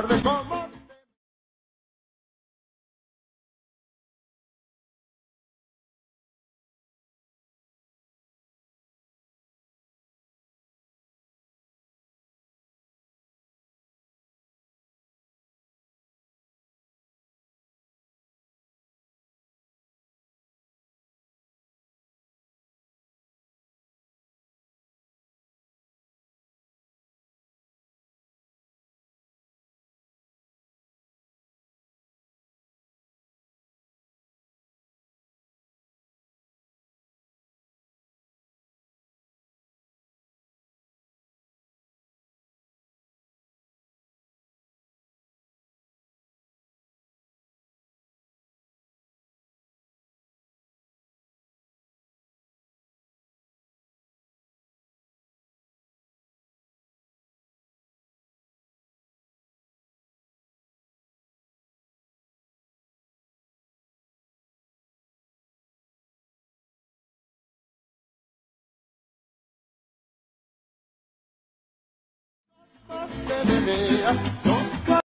tarde como te veía,